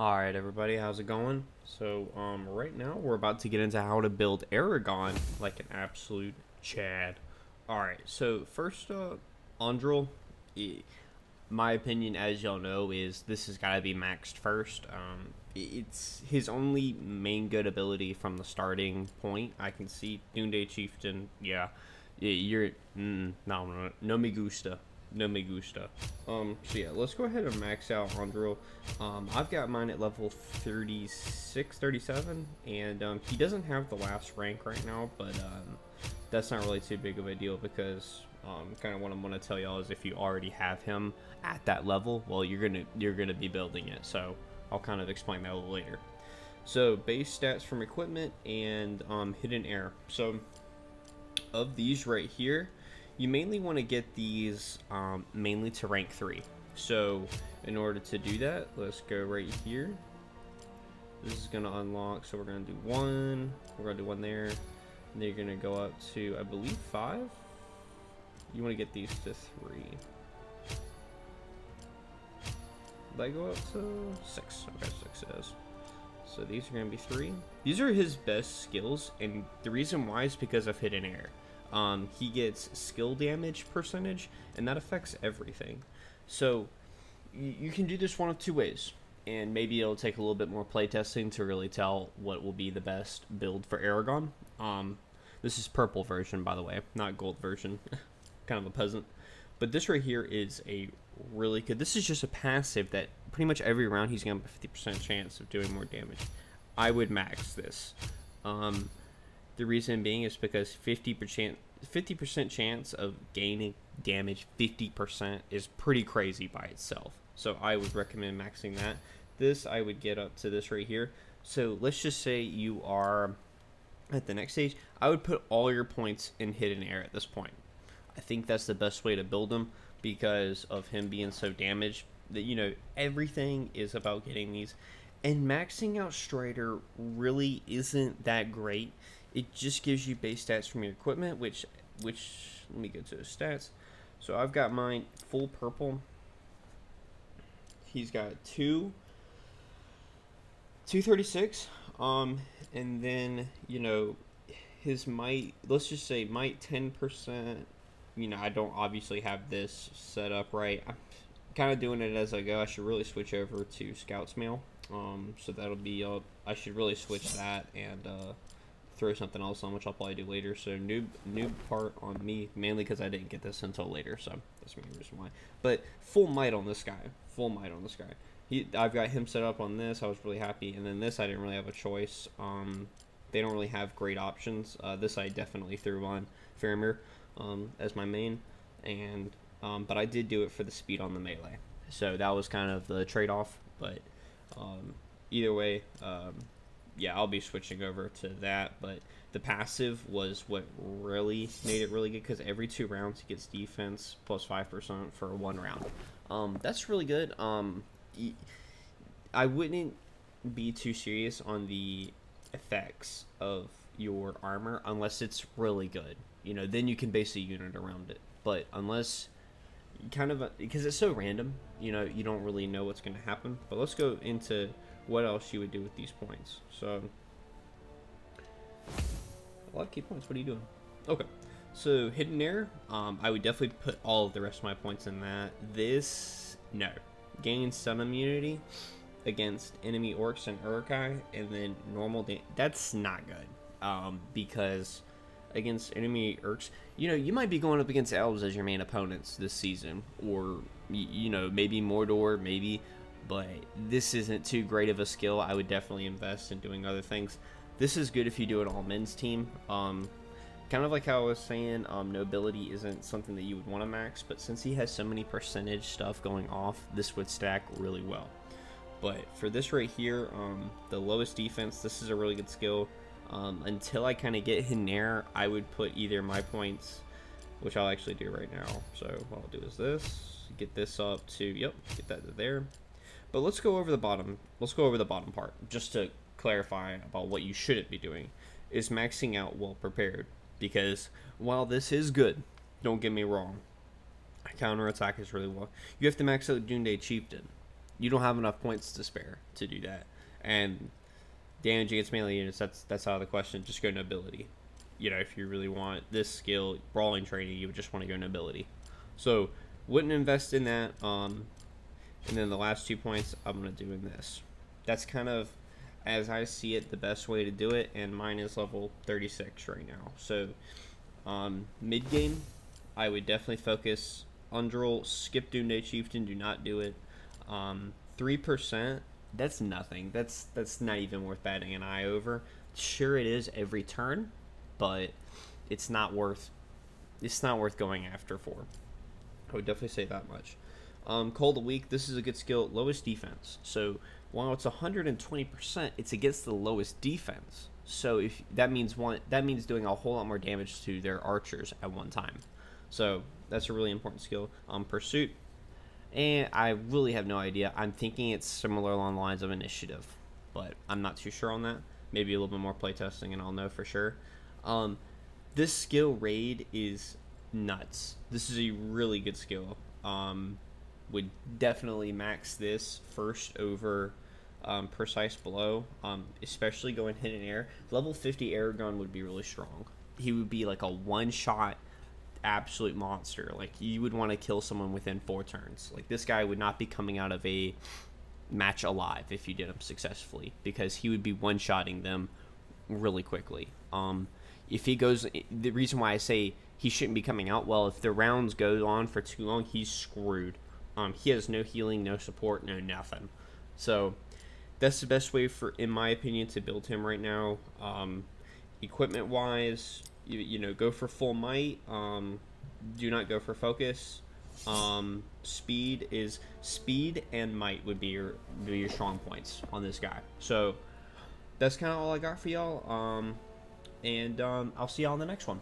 Alright everybody, how's it going? So, um, right now we're about to get into how to build Aragon like an absolute Chad. Alright, so first, uh, Andúril, my opinion, as y'all know, is this has got to be maxed first. Um, it's his only main good ability from the starting point. I can see Noonday Chieftain, yeah, you're, mm, no, no, no me gusta no me gusta. Um, so yeah, let's go ahead and max out Andúril. Um, I've got mine at level 36, 37, and um, he doesn't have the last rank right now, but um, that's not really too big of a deal because um, kind of what I'm going to tell y'all is if you already have him at that level, well, you're gonna you're gonna be building it. So I'll kind of explain that a little later. So base stats from equipment and um, hidden heir. So of these right here you mainly want to get these um, mainly to rank 3. So in order to do that, let's go right here. This is going to unlock, so we're going to do one, we're going to do one there, and then you're going to go up to, I believe, 5? You want to get these to 3. Did I go up to 6? Okay, 6 is. So these are going to be 3. These are his best skills, and the reason why is because of Hidden Heir um, he gets skill damage percentage, and that affects everything. So you can do this one of two ways, and maybe it'll take a little bit more playtesting to really tell what will be the best build for Aragon. Um, this is purple version, by the way, not gold version. kind of a peasant. But this right here is a really good. This is just a passive that pretty much every round he's going to have a 50% chance of doing more damage. I would max this. Um, the reason being is because 50% 50% chance of gaining damage 50% is pretty crazy by itself. So I would recommend maxing that. This I would get up to this right here. So let's just say you are at the next stage. I would put all your points in hidden heir at this point. I think that's the best way to build him because of him being so damaged. That you know everything is about getting these, and maxing out Strider really isn't that great it just gives you base stats from your equipment, which, which, let me go to the stats. So I've got mine full purple. He's got two, 236, um, and then, you know, his might, let's just say might 10%, you know, I don't obviously have this set up right. I'm kind of doing it as I go. I should really switch over to Scout's Mail. Um, so that'll be up. I should really switch that and, uh, throw something else on, which I'll probably do later. So noob noob part on me, mainly because I didn't get this until later. So that's the main reason why. But full might on this guy. Full might on this guy. He, I've got him set up on this. I was really happy. And then this, I didn't really have a choice. Um, they don't really have great options. Uh, this I definitely threw on Faramir um, as my main. And um, but I did do it for the speed on the melee. So that was kind of the trade-off. But um, either way, um, yeah, I'll be switching over to that. But the passive was what really made it really good because every two rounds he gets defense plus five percent for one round. Um, that's really good. Um, I wouldn't be too serious on the effects of your armor unless it's really good. You know, then you can base a unit around it. But unless kind of because it's so random, you know, you don't really know what's going to happen. But let's go into what else you would do with these points. So, a lot of key points. What are you doing? Okay. So, Hidden Heir, um, I would definitely put all of the rest of my points in that. This, no. Gain stun immunity against enemy orcs and Uruk-hai, and then normal That's not good. Um, because against enemy orcs, you know, you might be going up against elves as your main opponents this season, or, you know, maybe Mordor, maybe but this isn't too great of a skill. I would definitely invest in doing other things. This is good if you do an all men's team. Um, kind of like how I was saying, um, nobility isn't something that you would want to max, but since he has so many percentage stuff going off, this would stack really well. But for this right here, um, the lowest defense, this is a really good skill. Um, until I kind of get hidden heir, I would put either my points, which I'll actually do right now. So what I'll do is this, get this up to, yep, get that to there. But let's go over the bottom. Let's go over the bottom part just to clarify about what you shouldn't be doing. Is maxing out well prepared because while this is good, don't get me wrong, counter attack is really well. You have to max out Noonday Chieftain. You don't have enough points to spare to do that, and damage against melee units. That's that's out of the question. Just go nobility. You know, if you really want this skill, brawling training, you would just want to go nobility. So wouldn't invest in that. Um, and then the last two points I'm gonna do in this. That's kind of as I see it the best way to do it, and mine is level 36 right now. So um, mid game, I would definitely focus Andúril, skip Doomday Chieftain, do not do it. Um, 3%, that's nothing. That's that's not even worth batting an eye over. Sure it is every turn, but it's not worth it's not worth going after for. I would definitely say that much. Um, Call the Weak, this is a good skill, lowest defense. So while it's 120%, it's against the lowest defense. So if that means one, that means doing a whole lot more damage to their archers at one time. So that's a really important skill. Um, Pursuit, and I really have no idea. I'm thinking it's similar along the lines of Initiative, but I'm not too sure on that. Maybe a little bit more playtesting, and I'll know for sure. Um, this skill raid is nuts. This is a really good skill. Um, would definitely max this first over um, precise blow, um, especially going hidden heir. Level 50 Aragorn would be really strong. He would be like a one shot absolute monster. Like you would want to kill someone within four turns. Like this guy would not be coming out of a match alive if you did him successfully because he would be one shotting them really quickly. Um, if he goes, the reason why I say he shouldn't be coming out well, if the rounds go on for too long, he's screwed. Um, he has no healing, no support, no nothing. So that's the best way for, in my opinion, to build him right now. Um, equipment wise, you, you know, go for full might. Um, do not go for focus. Um, speed is speed and might would be your be your strong points on this guy. So that's kind of all I got for y'all. Um, and um, I'll see y'all in the next one.